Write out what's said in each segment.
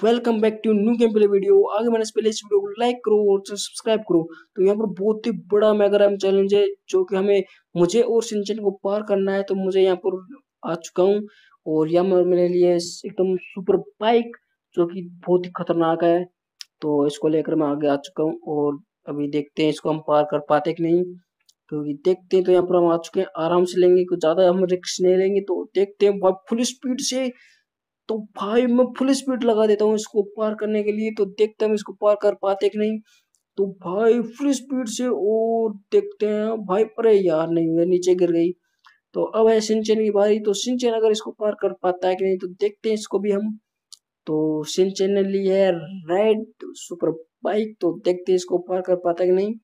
Welcome back to new game play video आगे मैंने पहले इस वीडियो को लाइक करो और सब्सक्राइब करो। तो यहाँ पर बहुत ही बड़ा मैगराम चैलेंज है, जो कि हमें, मुझे और सिंचन को पार करना है तो मुझे यहाँ पर आ चुका हूँ। और यहाँ पर मेरे लिए एकदम सुपर बाइक जो कि बहुत ही खतरनाक है। तो इसको लेकर मैं आगे आ चुका हूँ और अभी देखते हैं इसको हम पार कर पाते कि नहीं। क्योंकि देखते हैं तो यहाँ पर हम आ चुके हैं, आराम से लेंगे, कुछ ज़्यादा हम रिक्स नहीं लेंगे तो देखते हैं फुल स्पीड से तो भाई मैं फुल स्पीड लगा देता हूँ इसको पार करने के लिए तो देखते हैं इसको पार कर पाते कि नहीं। तो भाई फुल स्पीड से और देखते हैं भाई, अरे यार, नहीं नीचे गिर गई। तो अब है सिंचन की बारी। तो सिंचन अगर इसको पार कर पाता है कि नहीं तो देखते हैं इसको भी हम। तो सिंचन ने ली है रेड सुपर बाइक तो देखते हैं इसको पार कर पाता है कि नहीं।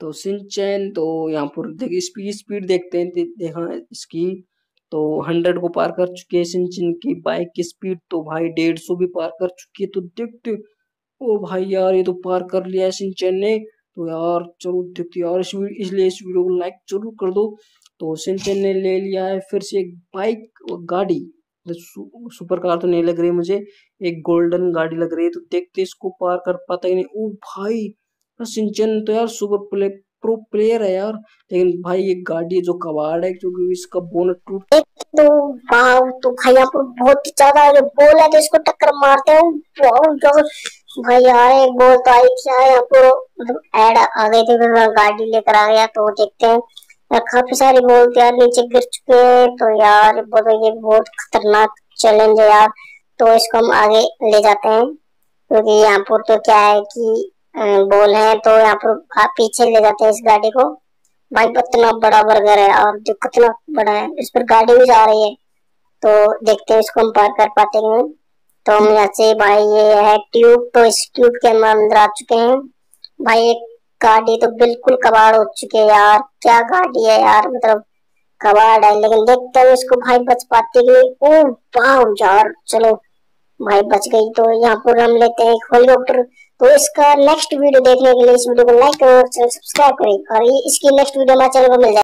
तो सिंचन तो यहाँ पर देखिए स्पीड स्पीड देखते हैं देखा इसकी। तो हंड्रेड को पार कर चुके हैं सिंचन की बाइक की स्पीड तो भाई डेढ़ सौ भी पार कर चुकी है तो देखते ओ भाई यार, ये तो पार कर लिया है सिंचन ने। तो यार, चलो देखते यार इस इसलिए इस वीडियो को लाइक ज़रूर कर दो। तो सिंचन ने ले लिया है फिर से एक बाइक और गाड़ी। सुपर कार तो नहीं लग रही मुझे। एक गोल्डन गाड़ी लग रही है। तो देखते इसको पार कर पाता ही नहीं। ओ भाई सिंचन तो यार सुपर प्ले प्रो प्लेयर है यार। लेकिन भाई ये गाड़ी जो कबाड़ है, क्योंकि इसका बोनट टूट तो वाह तो भाई यहाँ पर बहुत ज़्यादा जो बोल है तो इसको टक्कर मारते हैं। भाई यार, एक बोल तो आई थी यहाँ पर एड आ गई थी गाड़ी लेकर आ गया तो देखते हैं। काफ़ी सारी बोल यार नीचे गिर चुके हैं तो यार बहुत ये बहुत खतरनाक चैलेंज है यार। तो इसको हम आगे ले जाते हैं, क्योंकि यहाँ पर तो क्या है कि बोल है तो यहाँ पर पीछे ले जाते हैं इस गाड़ी को। भाई कितना बड़ा बर्गर है, और जो कितना बड़ा है, इस पर गाड़ी भी जा रही है। तो देखते हैं इसको हम पार कर पाते हैं तो हम यहाँ से, भाई, ये है ट्यूब तो इस ट्यूब के हम अंदर आ चुके हैं। भाई, एक गाड़ी तो बिल्कुल कबाड़ हो चुके है यार। क्या गाड़ी है यार मतलब कबाड़ है। लेकिन देखते हैं इसको, भाई, बच पाते ओ, वाह, यार, चलो। भाई, बच गई तो यहाँ पर हम लेते हैं हेलीकॉप्टर। तो इसका नेक्स्ट वीडियो देखने के लिए इस वीडियो को लाइक करें और सब्सक्राइब करें और इसकी नेक्स्ट वीडियो हमारे चैनल पर मिल जाए